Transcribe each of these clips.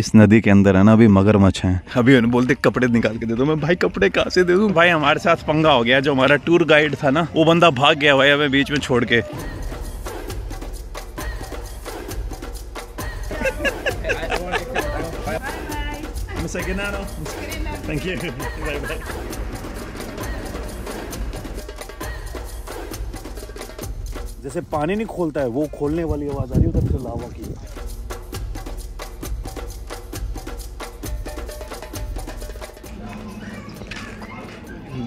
इस नदी के अंदर है ना अभी मगरमच्छ हैं। अभी उन्हें बोलते कपड़े निकाल के दे दो मैं भाई कपड़े कहाँ से दे दूँ? भाई हमारे साथ पंगा हो गया जो हमारा टूर गाइड था ना वो बंदा भाग गया भाई हमें बीच में छोड़ के। Thank you. Bye bye. जैसे पानी नहीं खोलता है, वो खोलने वाली आवाज़ आ रही है, उधर से लावा की।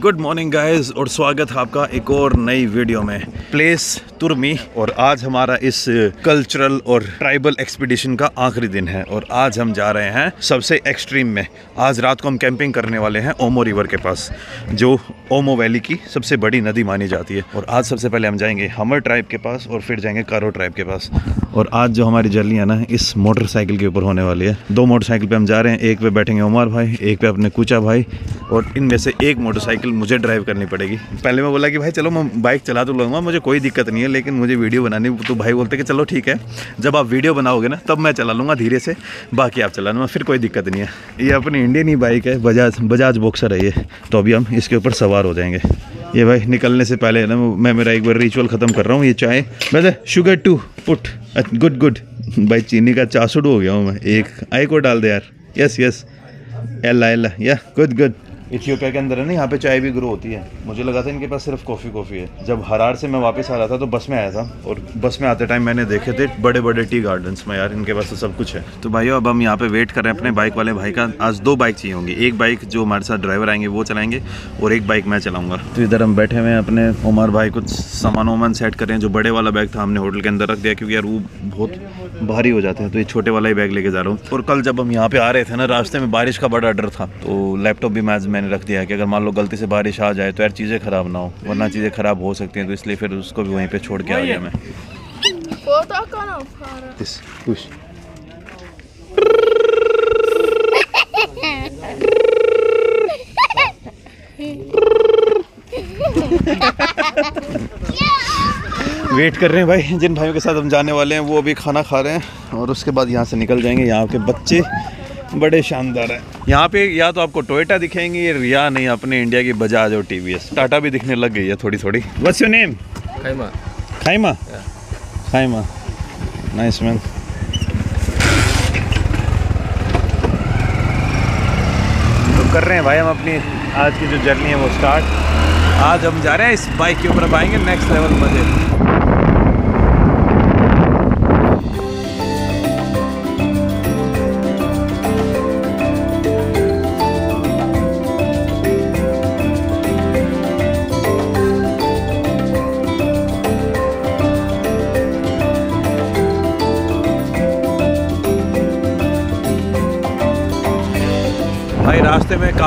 गुड मॉर्निंग गाइस और स्वागत है आपका एक और नई वीडियो में। प्लेस तुर्मी और आज हमारा इस कल्चरल और ट्राइबल एक्सपीडिशन का आखिरी दिन है, और आज हम जा रहे हैं सबसे एक्सट्रीम में। आज रात को हम कैंपिंग करने वाले हैं ओमो रिवर के पास, जो ओमो वैली की सबसे बड़ी नदी मानी जाती है। और आज सबसे पहले हम जाएँगे हमर ट्राइब के पास, और फिर जाएँगे कारो ट्राइब के पास। और आज जो हमारी जर्नी है ना, इस मोटरसाइकिल के ऊपर होने वाली है। दो मोटरसाइकिल पे हम जा रहे हैं, एक पे बैठेंगे उमर भाई, एक पे अपने कुचा भाई, और इनमें से एक मोटरसाइकिल मुझे ड्राइव करनी पड़ेगी। पहले मैं बोला कि भाई चलो मैं बाइक चला तो लूँगा, मुझे कोई दिक्कत नहीं है, लेकिन मुझे वीडियो बनानी तो भाई बोलते कि चलो ठीक है, जब आप वीडियो बनाओगे ना, तब मैं चला लूँगा धीरे से, बाकी आप चला लूँगा, फिर कोई दिक्कत नहीं है। ये अपनी इंडियन ही बाइक है बजाज बजाज बॉक्सर है ये तो अभी हम, इसके ऊपर सवार हो जाएँगे। ये भाई निकलने से पहले ना, मैं, मेरा एक बार रिचुअल ख़त्म कर रहा हूँ, ये चाय, वैसे sugar to put good good भाई चीनी का चासुड हो गया हूँ मैं, एक आई को डाल दे यार यस यस एल्ला एल्ला या गुड गुड इथियोपिया के अंदर है ना, यहाँ पे चाय भी ग्रो होती है। मुझे लगा था इनके पास सिर्फ़ कॉफ़ी कॉफ़ी है। जब हरार से मैं वापस आ रहा था तो बस में आया था। और बस में आते टाइम मैंने देखे थे बड़े बड़े टी गार्डन्स में, यार, इनके पास तो सब कुछ है। तो भाइयों, अब हम यहाँ पे वेट कर रहे हैं अपने बाइक वाले भाई का। आज दो बाइक चाहिए होंगी। एक बाइक जो हमारे साथ ड्राइवर आएँगे, वो चलाएँगे, और एक बाइक मैं चलाऊँगा। तो इधर हम बैठे हुए हैं अपने उमर भाई, कुछ सामान वामान सेट करें जो बड़े वाला बैग था, हमने होटल के अंदर रख दिया, क्योंकि यार वो बहुत भारी हो जाते हैं। तो ये छोटे वाला ही बैग लेके जा रहा हूँ। और कल जब हम यहाँ पे आ रहे थे ना, रास्ते में बारिश का बड़ा डर था तो लैपटॉप भी मैं मैंने रख दिया है कि अगर मान लो गलती से बारिश आ जाए तो यार चीज़ें ख़राब ना हो वरना चीज़ें ख़राब हो सकती हैं तो इसलिए फिर उसको भी वहीं पे छोड़ के आ गया मैं. वेट कर रहे हैं भाई जिन भाइयों के साथ हम जाने वाले हैं वो अभी खाना खा रहे हैं और उसके बाद यहाँ से निकल जाएँगे यहाँ के बच्चे। बड़े शानदार है। यहाँ पे या तो आपको टोयोटा दिखेंगे या नहीं अपने इंडिया की बजाज और टीवीएस टाटा भी दिखने लग गई है थोड़ी थोड़ी what's your name Kaima. Kaima Kaima nice man तो कर रहे हैं भाई हम अपनी आज की जो जर्नी है वो स्टार्ट आज हम जा रहे हैं इस बाइक के ऊपर आएँगे नेक्स्ट लेवल मज़े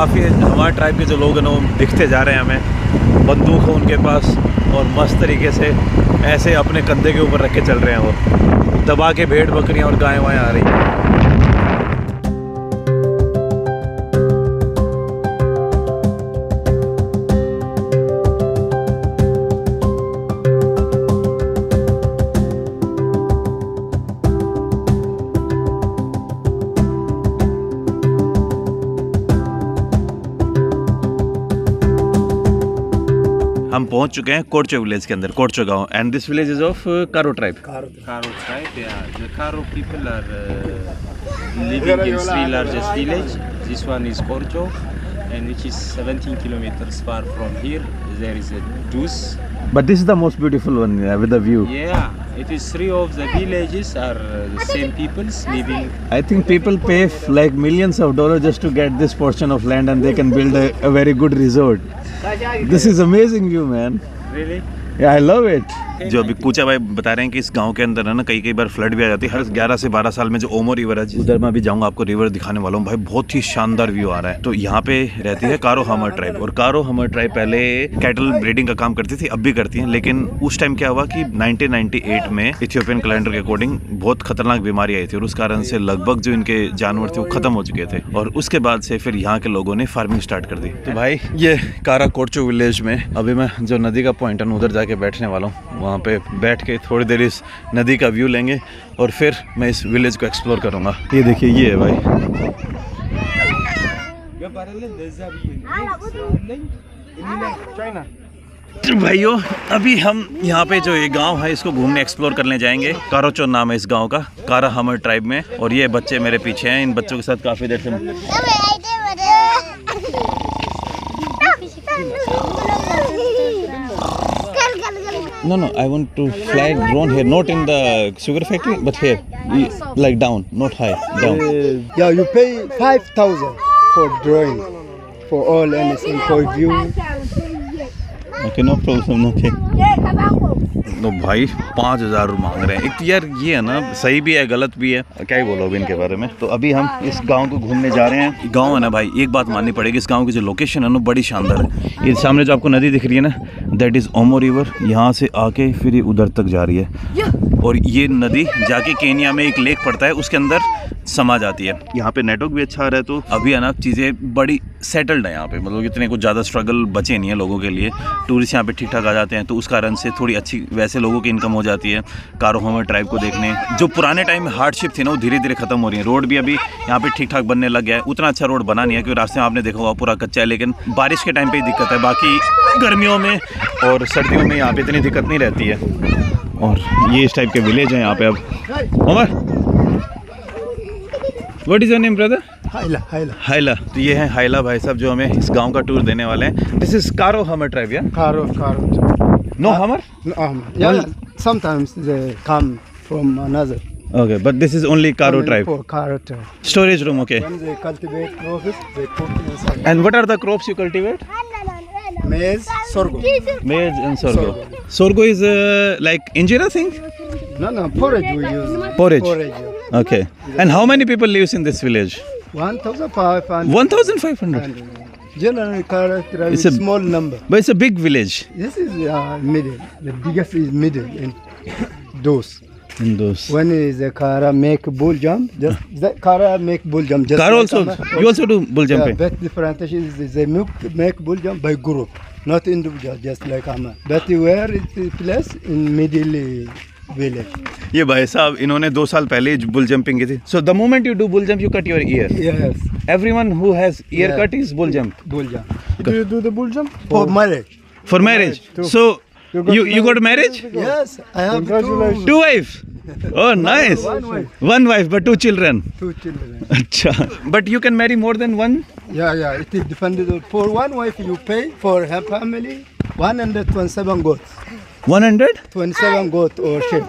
काफ़ी हमारे ट्राइब के जो लोग हैं ना, वो दिखते जा रहे हैं हमें। बंदूक है उनके पास और मस्त तरीके से ऐसे अपने कंधे के ऊपर रख के चल रहे हैं वो। दबा के भेड़ बकरियाँ और गायें वाएँ आ रही हैं। हम पहुँच चुके हैं कोरचो विलेज के अंदर कोरचो गाँव and this village is of Karo tribe Karo tribe या Karo people are living in three largest village this one is Korcho and which is 17 kilometres far from here there is a Dus But this is the most beautiful one with the view. Yeah, it is three of the villages are uh, the same peoples living. I think people pay like millions of dollars just to get this portion of land and they can build a, a very good resort. This is amazing view, man. Really? Yeah, I love it. जो अभी पूछा भाई बता रहे हैं कि इस गाँव के अंदर है ना कई कई बार फ्लड भी आ जाती है। हर 11 से 12 साल में जो ओमो रिवर है, उधर मैं भी जाऊँगा, आपको रिवर दिखाने वाला हूँ। भाई, बहुत ही शानदार व्यू आ रहा है। तो यहाँ पे रहती है कारो हमर ट्राइब। और कारो हमर ट्राइब पहले कैटल ब्रीडिंग का काम करती थी, अब भी करती है। लेकिन उस टाइम क्या हुआ कि 1998 में इथियोपियन कैलेंडर के अकॉर्डिंग बहुत खतरनाक बीमारी आई थी। और उस कारण से लगभग जो इनके जानवर थे, वो खत्म हो चुके थे। और उसके बाद से फिर यहाँ के लोगों ने फ़ार्मिंग स्टार्ट कर दी। तो भाई, ये कारा कोरचो विलेज में अभी मैं जो नदी का पॉइंट है उधर जाके बैठने वाला हूँ। वहाँ पे बैठ के थोड़ी देर इस नदी का व्यू लेंगे और फिर मैं इस विलेज को एक्सप्लोर करूँगा। ये देखिए, ये है भाई। भाइयों, अभी हम यहाँ पे जो ये गाँव है, इसको घूमने एक्सप्लोर करने जाएँगे। कारोचो नाम है इस गाँव का कारा हमर ट्राइब में। और ये बच्चे मेरे पीछे हैं, इन बच्चों के साथ काफ़ी देर से No, no, I want to fly drone here, not in the sugar factory, but here, Y- like down, not high, down. Yeah, you pay 5,000 for drawing, for all anything, for view. Okay, no problem, okay. तो भाई पाँच हज़ार मांग रहे हैं। एक तो यार ये है ना सही भी है गलत भी है। क्या ही बोलो अभी इनके बारे में? तो अभी हम इस गाँव को घूमने जा रहे हैं। गाँव है ना भाई एक बात माननी पड़ेगी इस गाँव की जो लोकेशन है ना बड़ी शानदार है। ये सामने जो आपको नदी दिख रही है ना दैट इज़ ओमो रिवर यहाँ से आके फिर ये उधर तक जा रही है। और ये नदी जाके केनिया में एक लेक पड़ता है उसके अंदर समा जाती है। यहाँ पे नेटवर्क भी अच्छा आ रहा है तो अभी है ना चीज़ें बड़ी सेटल्ड है यहाँ पे। मतलब इतने कुछ ज़्यादा स्ट्रगल बचे नहीं है लोगों के लिए। टूरिस्ट यहाँ पे ठीक ठाक आ जाते हैं तो उस कारण से थोड़ी अच्छी वैसे लोगों की इनकम हो जाती है कारोहोमर ट्राइब को देखने। जो पुराने टाइम में हार्डशिप थी ना वो धीरे धीरे खत्म हो रही है। रोड भी अभी यहाँ पे ठीक ठाक बनने लग गया है। उतना अच्छा रोड बना नहीं है क्योंकि रास्ते में आपने देखा हुआ पूरा कच्चा है लेकिन बारिश के टाइम पर ही दिक्कत है। बाकी गर्मियों में और सर्दियों में यहाँ पे इतनी दिक्कत नहीं रहती है। और ये इस टाइप के विलेज हैं यहाँ पे अब। Omar what is your brother Haila Haila Haila तो ये है हाइला भाई साहब जो हमें इस गाँव का टूर देने वाले हैं। दिस इज़ कारो हमर ट्राइव या Karo Karo no Hamar sometimes come from another okay but this is only Karo tribe storage room okay and what are the crops you cultivate maize sorghum maize and sorghum sorghum is like engineer thing no no forage we use forage forage yeah. okay and how many people lives in this village 1,500. 1500 uh, Generally, It's a- small number. but it's a big village This is uh, middle. The biggest is middle in those. in those One is the Kara make bull jump. Just the Kara make bull jump. Just also you also do bull Yeah, jumping but differentiation is they make, make bull jump by group, not individual, just like Ama. But where it is place in middle uh, village. ये भाई साहब इन्होंने दो साल पहले bull jumping की थी so the moment you do bull jump you cut your ear Yes, everyone who has ear Yeah. cut is bull jump bull jump. Do you do the bull jump for marriage? for marriage too. so You got you you got marriage Yes, I have Congratulations. two wife oh nice One wife, one wife but two children two children. अच्छा but you can marry more than one Yeah, yeah, it is dependent. on- For one wife, you pay for her family 127 goats. 100 27 goat oh, or sheep.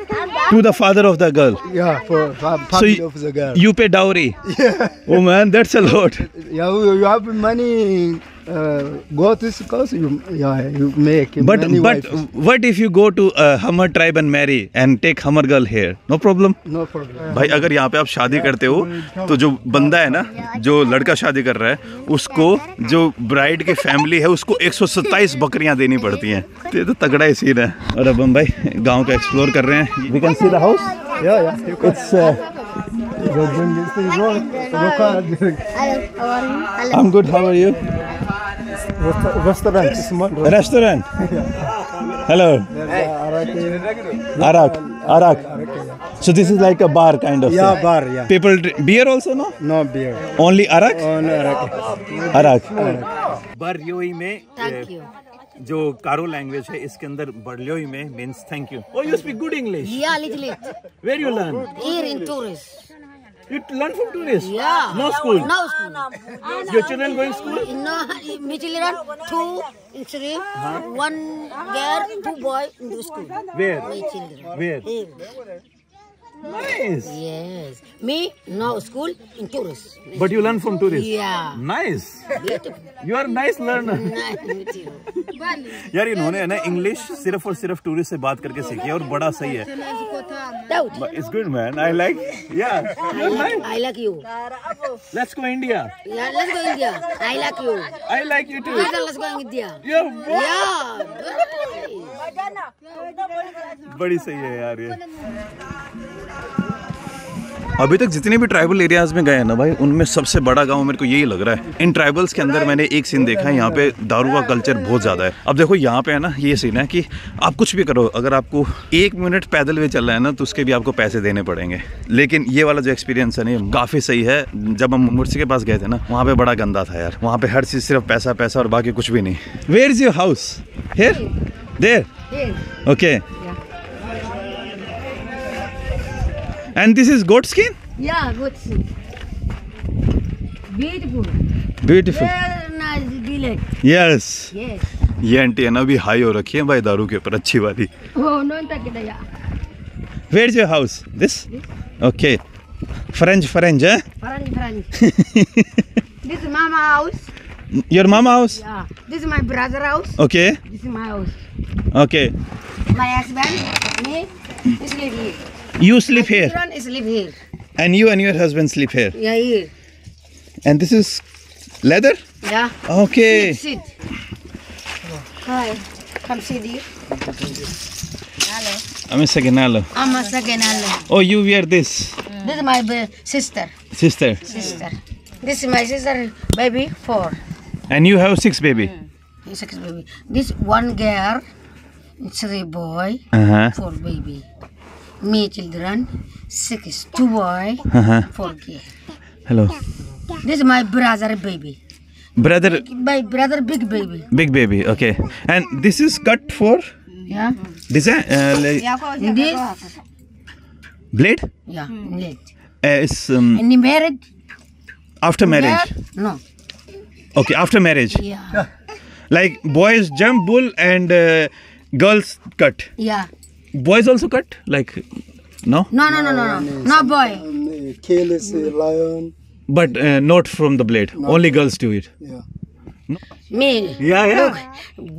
to the father of the girl Yeah, for fa- so you, of the girl. you pay dowry Yeah. oh man that's a lot Yeah, you you have money. Uh, go to this course. You yeah, you make but many but wives. what if you go to a Hummer tribe and marry and take Hummer girl here no problem No problem. भाई अगर यहाँ पे आप शादी करते हो तो जो बंदा है ना जो लड़का शादी कर रहा है उसको जो ब्राइड की फैमिली है उसको 127 बकरियाँ देनी पड़ती हैं तो ये तो तगड़ा ही सीन है और अब हम भाई गाँव को एक्सप्लोर कर रहे हैं we can see the house Yeah, yeah. You can it's go bring this thing. Go, restaurant, restaurant. Araki. arak arak so this is like a bar kind of Yeah, thing. bar, yeah. people drink beer also no No beer. only arak Oh, no Araki. Arak बरयोई में Thank you. जो Karo language है इसके अंदर बरयोई में means thank you oh you speak good English Yeah, little where you learn Here in tourist. You learn from tourists? Yeah. No school? No school. Your children going school? No, my children, two, three, huh? one ah, girl, two boy in the school. Where? My children. Where? Here. Nice. Yes. Me no school ना English सिर्फ़ और सिर्फ़ tourist से बात करके सीखी है और बड़ा सही है। It's good man I like I like you India I like you I like you too बड़ी सही है यार ये अभी तक जितने भी ट्राइबल एरियाज़ में गए हैं ना भाई उनमें सबसे बड़ा गाँव मेरे को यही लग रहा है। इन ट्राइबल्स के अंदर मैंने एक सीन देखा है यहाँ पे दारू का कल्चर बहुत ज़्यादा है। अब देखो यहाँ पे है ना ये सीन है कि आप कुछ भी करो अगर आपको एक मिनट पैदल भी चल रहा है ना तो उसके भी आपको पैसे देने पड़ेंगे। लेकिन ये वाला जो एक्सपीरियंस है ना काफ़ी सही है। जब हम मुर्सी के पास गए थे ना वहाँ पे बड़ा गंदा था यार। वहाँ पे हर चीज़ सिर्फ़ पैसा पैसा और बाकी कुछ भी नहीं। Where is your house here there okay and this is goat skin Yeah, good see. Beautiful. Beautiful Very nice village. Yes Yes. ये आंटी है ना भी हाई हो रखी है भाई दारू के ऊपर अच्छी वाली Oh. Where is your house this okay French French है Frank, Frank. this is mama house. Your mama house Yeah. This is my brother house. Okay This is my house. Okay My husband, me, is live You sleep here. Children sleep here. And you and your husband sleep here. Yeah, here. And this is leather. Yeah. Okay. Sit. sit. Hi. Come sit here. Hello. I'm a second hello. I'm a second hello. Oh, you wear this. This is my sister. Sister. Sister. This is my sister, baby four. And you have six baby. Hmm. Six baby. This one girl, three boy, uh -huh. four baby. Me children, six, two boy, Uh huh. four girl. Hello, This is my brother baby. brother, My brother big baby. big baby. Okay, and this is cut for Yeah. design. Uh, like This. blade. Yeah. Late. Uh, it's um, And he married? after marriage. There? No. Okay, after marriage. Yeah. Like boys jump bull and uh, girls cut. Yeah. Boys also cut. Like no, No, no, no, no, no. No boy. Uh, kill is a lion. but uh, not from the blade. Only girls do it. Yeah. Me. Yeah, yeah.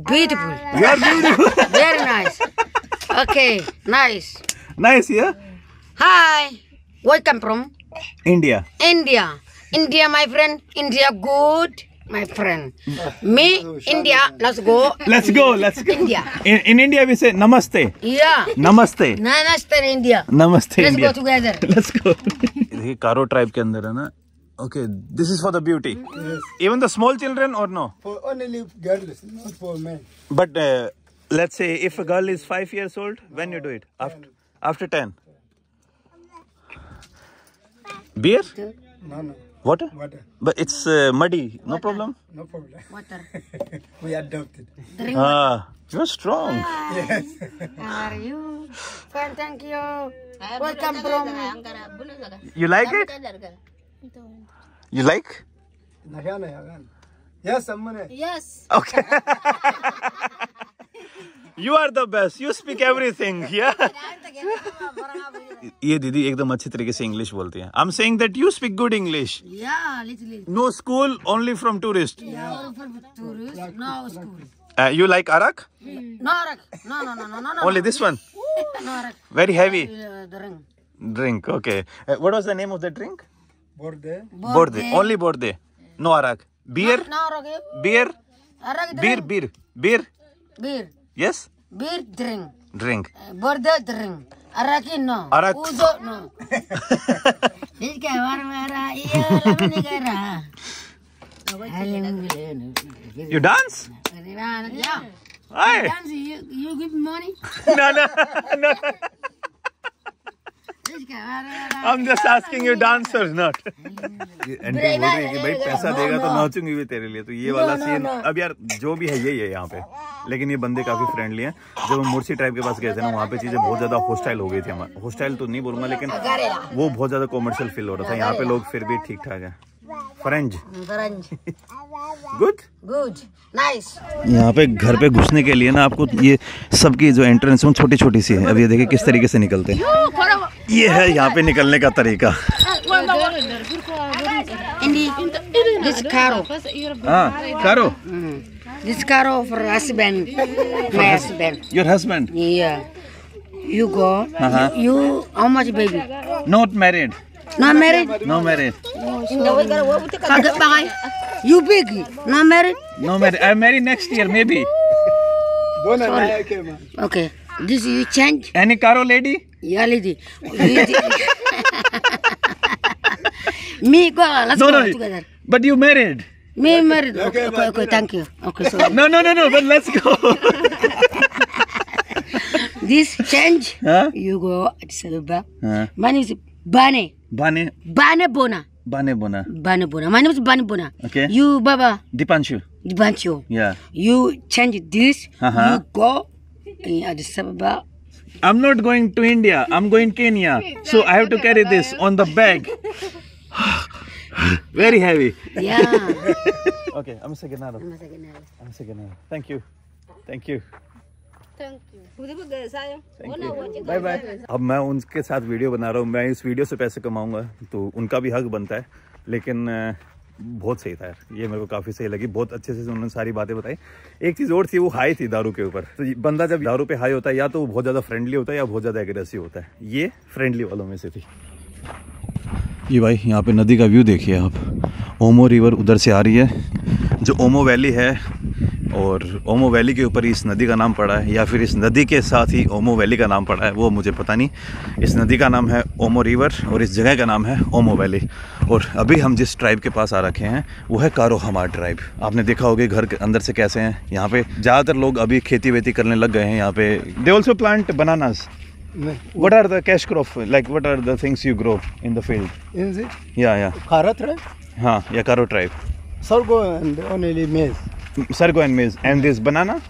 Beautiful. You are beautiful. Very nice. Okay. Nice. nice, yeah. Hi. Where come from? India. India. India, my friend. India, good, my friend. Me, India. Let's go. Let's go. Let's go. India. In, in India we say namaste. Yeah. Namaste. Namaste, India. नमस्ते Let's India go together. Let's go देखिए कारो tribe के अंदर है ना okay this is for the beauty even the small children और no For only girls, not for men. But let's say if a girl is 5 years old when you do it after after 10 beer No, no. water Water. but it's uh, muddy no problem No problem. Water. we adopted. Drink. ah you're strong Yes. How are you? Fine, thank you. Welcome from. you like it you like Nahana yagan. Yes. Yes. Okay. you are the best. You speak everything. Yeah. ये दीदी एकदम अच्छी तरीके से English बोलती हैं I am saying that you speak good English Yeah, little, little. No school only from tourist Yeah, from tourist. No school. You like arak No, Rak. no, no, no, no, no, no. Only this one No, Rak. Very heavy Uh, drink. Drink okay what was the name of the drink Borde. Borde only Borde no arak beer No, Rak. Beer Rak drink. Beer beer beer Beer. Yes? Beer drink. Drink. Eh, uh, border drink. Araki no. Araki, no. You dance? Yeah. Hey. You dance, you, you give money? no, no, no. I'm just asking you dancers not. ये aunty बोल रही है कि भाई पैसा देगा तो नाचूँगी भी तेरे लिए तो ये वाला सीन अब यार जो भी है ये है यहाँ पे। लेकिन ये बंदे काफ़ी फ्रेंडली हैं। जब हम मुर्सी ट्राइब के पास गए थे ना वहाँ पे चीज़ें बहुत ज़्यादा हॉस्टाइल हो गई थी हमारे। हॉस्टाइल तो नहीं बोलूँगा लेकिन वो बहुत ज़्यादा कॉमर्शियल फील हो रहा था। यहाँ पे लोग फिर भी ठीक ठाक है। French Orange. Good Good. Nice. यहाँ पे घर पे घुसने के लिए ना आपको ये सबकी जो एंट्रेंस है छोटी छोटी सी है अब ये देखिए किस तरीके से निकलते हैं ये है यहाँ पे निकलने का तरीका. हाँ करो This caro for husband. My husband. Your husband Yeah. You go. You, how much baby? Not married Not married? No married. Kagak pakai. You big? No. married? No married. I'm married next year maybe. Sorry. Okay. This you change? Any caro lady? Yeah, lady. Me go. Let's no, go no, together. But you married. Me married. Okay, okay, okay, okay thank you. Okay, sorry. No, no, no, no. But let's go. this change. Huh? You go at Saluba. Huh? My name is Bane. Bane, Bane Bona. Bane Bona. Bane Bona. My name is Bane Bona. Okay. You Baba Dipanshu. Dibancho. Yeah. You change this. Uh-huh. You go in Addis Ababa. I'm not going to India. I'm going to Kenya. So I have to carry this on the bag. Very heavy. Yeah. Okay, I'm a second now. I'm a second now. Thank you. Thank you. Bye bye अब मैं उनके साथ video बना रहा हूँ। मैं इस video से पैसे कमाऊँगा तो उनका भी हक बनता है। लेकिन बहुत सही था यार। ये मेरे को काफ़ी सही लगी। बहुत अच्छे से उन्होंने सारी बातें बताई। एक चीज़ और थी वो हाई थी दारू के ऊपर। तो बंदा जब दारू पे हाई होता है या तो वो बहुत ज़्यादा फ्रेंडली होता है या बहुत ज़्यादा एग्रेसिव होता है। ये फ्रेंडली वालों में से थी। ये भाई यहाँ पे नदी का व्यू देखिए आप। ओमो रिवर उधर से आ रही है। जो ओमो वैली है और ओमो वैली के ऊपर ही इस नदी का नाम पड़ा है या फिर इस नदी के साथ ही ओमो वैली का नाम पड़ा है वो मुझे पता नहीं इस नदी का नाम है ओमो रिवर और इस जगह का नाम है ओमो वैली और अभी हम जिस ट्राइब के पास आ रखे हैं वो है कारो हमार ट्राइब आपने देखा होगा घर के अंदर से कैसे हैं यहाँ पे ज़्यादातर लोग अभी खेती वेती करने लग गए हैं यहाँ पे they also plant bananas No. What are the cash crop? Like what are the things you grow in the field? In the Yeah, yeah. Karat, right? हाँ, yeah, Karo tribe. Sorgo and only maize. Sargo and maize. And this banana?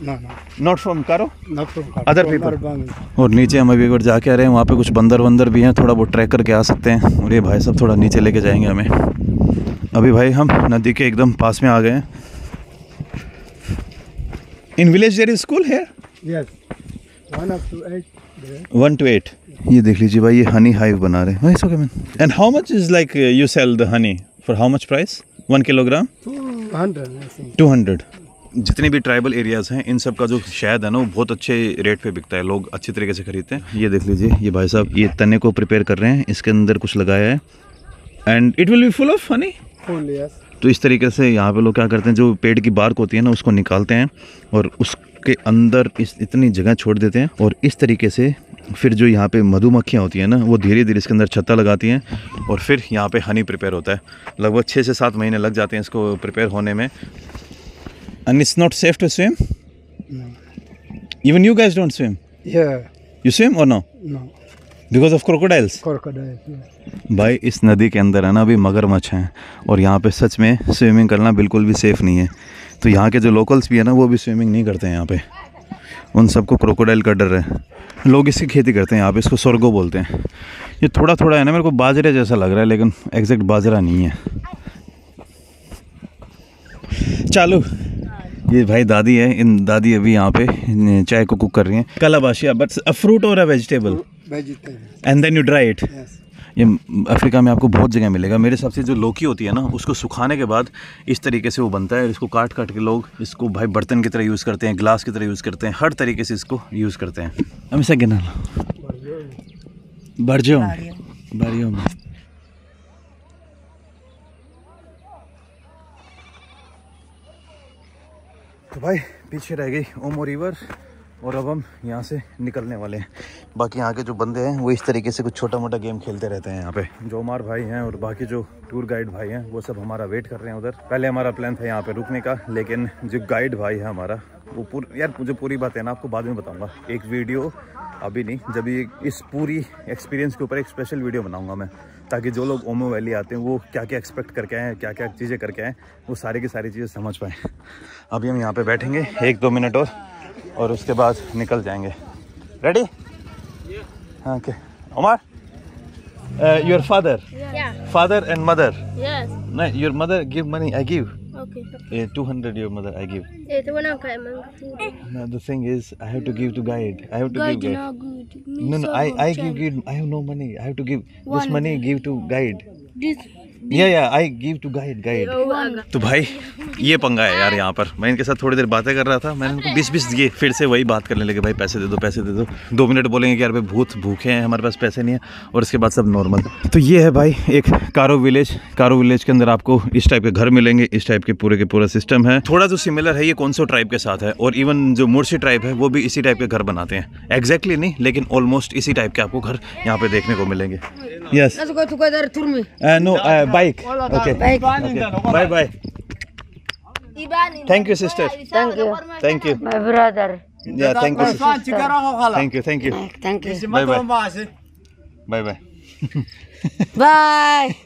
No, no. Not from Karo? Not from Karat. Other from people. और नीचे हम अभी एक बार जाके आ रहे हैं वहाँ पे कुछ बंदर वंदर भी हैं थोड़ा बहुत ट्रैक करके आ सकते हैं और ये भाई सब थोड़ा नीचे लेके जाएँगे हमें अभी भाई हम नदी के एकदम पास में आ गए हैं in village there is school है Yes. One up to eight. There. One two eight ये देख लीजिए भाई ये हनी हाइव बना रहे हैं and how much is like you sell the honey for how much price one kilogram Think. 200 जितने भी ट्राइबल एरियाज़ हैं इन सब का जो शहद है ना वो बहुत अच्छे रेट पे बिकता है। लोग अच्छे तरीके से खरीदते हैं। ये देख लीजिए ये भाई साहब ये तने को प्रिपेयर कर रहे हैं। इसके अंदर कुछ लगाया है। And it will be full of honey तो इस तरीके से यहाँ पे लोग क्या करते हैं जो पेड़ की बार्क होती है ना उसको निकालते हैं और उसके अंदर इस इतनी जगह छोड़ देते हैं। और इस तरीके से फिर जो यहाँ पे मधुमक्खियाँ होती हैं ना वो धीरे धीरे इसके अंदर छत्ता लगाती हैं और फिर यहाँ पे हनी प्रिपेयर होता है। लगभग छः से सात महीने लग जाते हैं इसको प्रिपेयर होने में। And it's not safe to swim even you guys don't swim you swim or no because of crocodiles भाई इस नदी के अंदर है ना अभी मगरमच्छ हैं और यहाँ पे सच में स्विमिंग करना बिल्कुल भी सेफ़ नहीं है। तो यहाँ के जो लोकल्स भी है ना वो भी स्विमिंग नहीं करते हैं यहाँ पे। उन सबको क्रोकोडाइल का डर है। लोग इसकी खेती करते हैं यहाँ पे इसको स्वर्गो बोलते हैं। ये थोड़ा थोड़ा है ना मेरे को बाजरे जैसा लग रहा है लेकिन एग्जैक्ट बाजरा नहीं है। चालू। ये भाई दादी है इन दादी अभी यहाँ पे चाय को कुक कर रही हैं। कलाबाशिया but a fruit or a vegetable and then you dry it. ये अफ्रीका में आपको बहुत जगह मिलेगा। मेरे हिसाब से जो लौकी होती है ना उसको सुखाने के बाद इस तरीके से वो बनता है। इसको काट काट के लोग इसको भाई बर्तन की तरह यूज़ करते हैं गिलास की तरह यूज़ करते हैं हर तरीके से इसको यूज़ करते हैं। हम इसे गिना बर्जियो बरियो में। तो भाई पीछे रह गई ओमो रिवर। और अब हम यहाँ से निकलने वाले हैं। बाकी यहाँ के जो बंदे हैं, वो इस तरीके से कुछ छोटा मोटा गेम खेलते रहते हैं यहाँ पे। जो उमार भाई हैं और बाकी जो टूर गाइड भाई हैं, वो सब हमारा वेट कर रहे हैं उधर। पहले हमारा प्लान था यहाँ पे रुकने का, लेकिन जो गाइड भाई है हमारा, वो पूर, यार, मुझे पूरी बात है ना आपको बाद में बताऊँगा। एक वीडियो अभी नहीं, जब ये इस पूरी एक्सपीरियंस के ऊपर एक स्पेशल वीडियो बनाऊँगा मैं, ताकि जो लोग ओमो वैली आते हैं, वो क्या क्या एक्सपेक्ट करके आए क्या क्या चीज़ें करके आए वो सारी की सारी चीज़ें समझ पाएँ। अभी हम यहाँ पे बैठेंगे, एक दो मिनट और। और उसके बाद निकल जाएँगे। Ready okay Omar your father father and mother नहीं your mother give money I give okay two hundred your mother I give the thing is I have to give to guide I have to give guide no no I I give give I have no money I have to give this money give to guide this Yeah, yeah. I give to guide guide तो भाई ये पंगा है यार यहाँ पर। मैं इनके साथ थोड़ी देर बातें कर रहा था। मैंने इनको बीस बीस दिए फिर से वही बात करने लगे भाई पैसे दे दो पैसे दे दो। दो मिनट बोलेंगे कि यार भाई भूत भूखे हैं हमारे पास पैसे नहीं है। और इसके बाद सब नॉर्मल तो ये है भाई एक कारो विलेज कारो विलेज के अंदर आपको इस टाइप के घर मिलेंगे इस टाइप के पूरे के पूरा सिस्टम है। थोड़ा जो सिमिलर है ये कौन ट्राइब के साथ है? और इवन जो मुर्शी ट्राइब है वो भी इसी टाइप के घर बनाते हैं। एग्जैक्टली नहीं लेकिन ऑलमोस्ट इसी टाइप के आपको घर यहाँ पे देखने को मिलेंगे। Yes. Let's go together, Turmi. Uh, no, uh, bike. Okay. Bike. okay. Bye bye. Thank you, sister. Thank you. Thank you. My brother. Yeah, thank you. Sister. Thank you. Thank you. Thank you. Bye bye. Bye bye. Bye.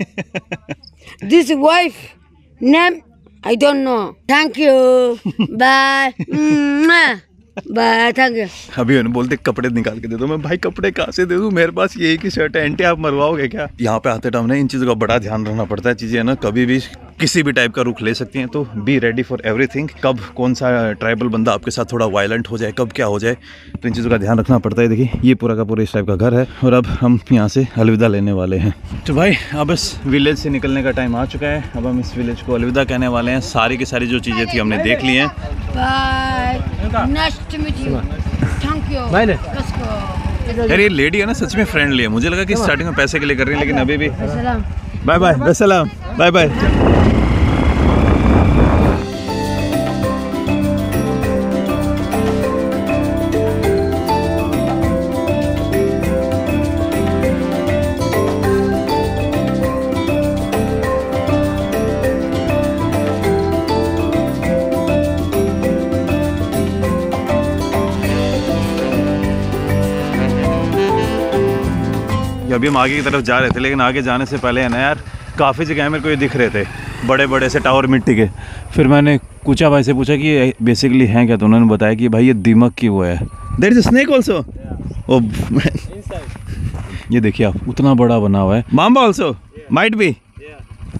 this wife name I don't know. Thank you. Bye. अभी उन्हें बोलते कपड़े निकाल के दे दो। मैं भाई कपड़े कहाँ से दे दूँ? मेरे पास यही की शर्ट है एंटी आप मरवाओगे क्या? यहाँ पे आते टाइम ना इन चीज़ों का बड़ा ध्यान रखना पड़ता है चीज़ें ना? कभी भी किसी भी टाइप का रुख ले सकती हैं तो बी रेडी फॉर एवरीथिंग कब कौन सा ट्राइबल बंदा आपके साथ थोड़ा वायलेंट हो जाए कब क्या हो जाए तो इन चीज़ों का ध्यान रखना पड़ता है। देखिए ये पूरा का पूरा इस टाइप का घर है और अब हम यहाँ से अलविदा लेने वाले हैं। तो भाई अब इस विलेज से निकलने का टाइम आ चुका है। अब हम इस विलेज को अलविदा कहने वाले हैं। सारी की सारी जो चीज़ें थी हमने देख ली हैं। To meet you. Thank you. Let's go. यार ये लेडी है ना सच में फ्रेंडली है मुझे लगा कि स्टार्टिंग में पैसे के लिए कर रही है लेकिन अभी भी Salam. बाय बाय वसलाम बाय बाय ये अभी हम आगे की तरफ़ जा रहे थे लेकिन आगे जाने से पहले है ना यार काफ़ी जगह मेरे को ये दिख रहे थे बड़े बड़े से टावर मिट्टी के। फिर मैंने कुचा भाई से पूछा कि ये बेसिकली हैं क्या तो उन्होंने बताया कि भाई ये दीमक की वो है। There is snake also oh ये देखिए आप उतना बड़ा बना हुआ है। मामा ऑल्सो माइट भी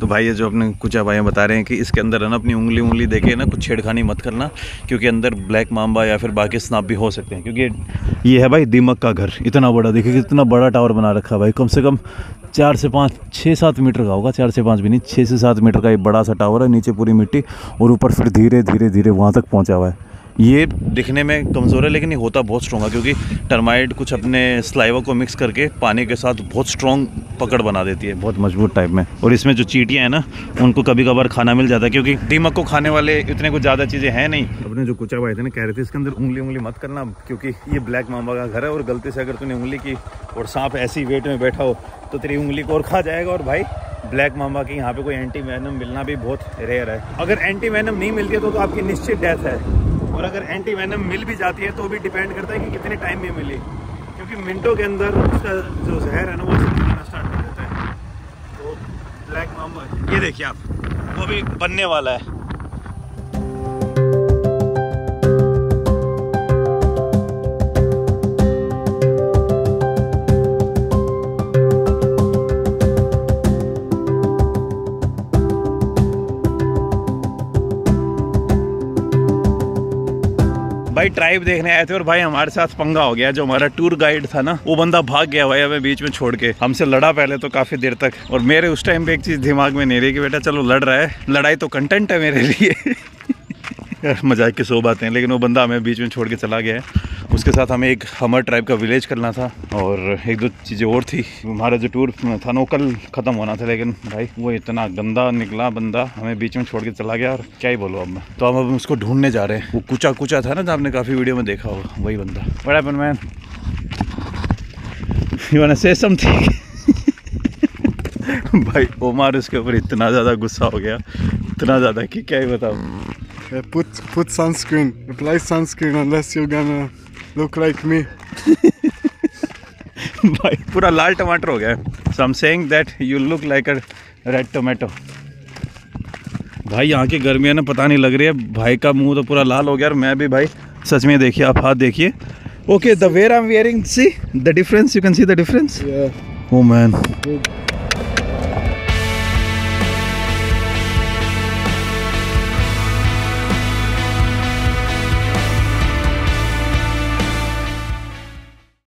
तो भाई ये जो अपने कुचा भाई बता रहे हैं कि इसके अंदर है ना अपनी उंगली उंगली देके ना कुछ छेड़खानी मत करना, क्योंकि अंदर ब्लैक माम्बा या फिर बाकी स्नाप भी हो सकते हैं, क्योंकि ये है भाई दीमक का घर, इतना बड़ा, देखिए कितना बड़ा टावर बना रखा है भाई, कम से कम चार से पाँच छः सात मीटर का होगा, चार से पाँच भी नहीं छः से सात मीटर का एक बड़ा सा टावर है, नीचे पूरी मिट्टी और ऊपर फिर धीरे धीरे धीरे वहाँ तक पहुँचा हुआ है। ये दिखने में कमज़ोर है लेकिन ये होता बहुत स्ट्रॉन्ग है क्योंकि टर्माइट कुछ अपने स्लाइवा को मिक्स करके पानी के साथ बहुत स्ट्रॉन्ग पकड़ बना देती है बहुत मज़बूत टाइप में। और इसमें जो चीटियाँ हैं ना उनको कभी कभार खाना मिल जाता है क्योंकि दीमक को खाने वाले इतने कुछ ज़्यादा चीज़ें हैं नहीं। अपने जो कुचा भाई थे ना कह रहे थे इसके अंदर उंगली उंगली मत करना क्योंकि ये ब्लैक मामा का घर है और गलती से अगर तूने उंगली की और सांप ऐसी वेट में बैठा हो तो तेरी उंगली को और खा जाएगा। और भाई ब्लैक मामा की यहाँ पे कोई एंटी वैनम मिलना भी बहुत रेयर है। अगर एंटी वैनम नहीं मिलती है तो, तो आपकी निश्चित डेथ है। और अगर एंटी वैनम मिल भी जाती है तो भी डिपेंड करता है कि कितने टाइम में मिले। क्योंकि मिनटों के अंदर उसका जो जहर है ना, वो स्टार्ट कर देता है। तो ब्लैक मामा ये देखिए आप, वो भी बनने वाला है। ट्राइब देखने आए थे और भाई हमारे साथ पंगा हो गया, जो हमारा टूर गाइड था ना, वो बंदा भाग गया भाई हमें बीच में छोड़ के। हमसे लड़ा पहले तो काफ़ी देर तक। और मेरे उस टाइम पे एक चीज़ दिमाग में नहीं रही कि बेटा चलो लड़ रहा है। लड़ाई तो कंटेंट है मेरे लिए। मज़ाक की सो बातें हैं, लेकिन वो बंदा हमें बीच में छोड़ के चला गया है। उसके साथ हमें एक हमर ट्राइब का विलेज करना था, और एक दो चीज़ें और थी। हमारा जो टूर था ना, वो कल ख़त्म होना था, लेकिन भाई, वो इतना गंदा निकला बंदा, हमें बीच में छोड़ के चला गया, और क्या ही बोलो अब मैं। तो हम अब उसको ढूँढने जा रहे हैं। वो कुचा कुचा था ना जो आपने काफ़ी वीडियो में देखा होगा। वही बंदा। बड़ा अपन मैन यू से समथिंग भाई ओमार उसके ऊपर इतना ज़्यादा गुस्सा हो गया। इतना ज़्यादा कि क्या ही बताऊँ। Yeah, put put sunscreen. Apply sunscreen unless you're gonna look like me. भाई पूरा लाल टमाटर हो गया। So I am saying that you look like a red tomato भाई यहाँ की गर्मी है ना पता नहीं लग रही है। भाई का मुँह तो पूरा लाल हो गया और मैं भी भाई सच में देखिए आप हाथ देखिए। Okay the where I am wearing see the difference you can see the difference oh man.